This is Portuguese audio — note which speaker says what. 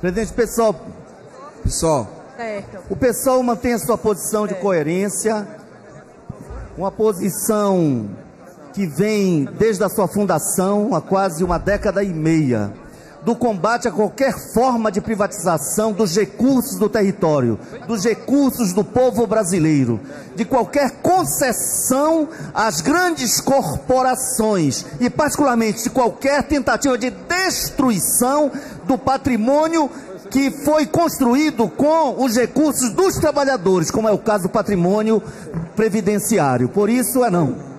Speaker 1: Presidente, pessoal, pessoal,
Speaker 2: Certo.
Speaker 1: o pessoal mantém a sua posição de coerência, uma posição que vem desde a sua fundação há quase uma década e meia, do combate a qualquer forma de privatização dos recursos do território, dos recursos do povo brasileiro, de qualquer concessão às grandes corporações e, particularmente, de qualquer tentativa de destruição do patrimônio que foi construído com os recursos dos trabalhadores, como é o caso do patrimônio previdenciário. Por isso é não.